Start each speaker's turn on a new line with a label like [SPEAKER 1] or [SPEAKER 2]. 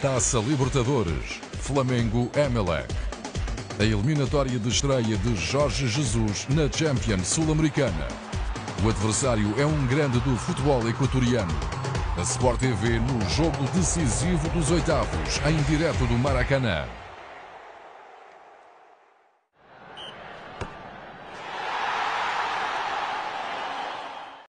[SPEAKER 1] Taça Libertadores, Flamengo Emelec. A eliminatória de estreia de Jorge Jesus na Champions Sul-Americana. O adversário é um grande do futebol equatoriano. A Sport TV no jogo decisivo dos oitavos, em direto do Maracanã.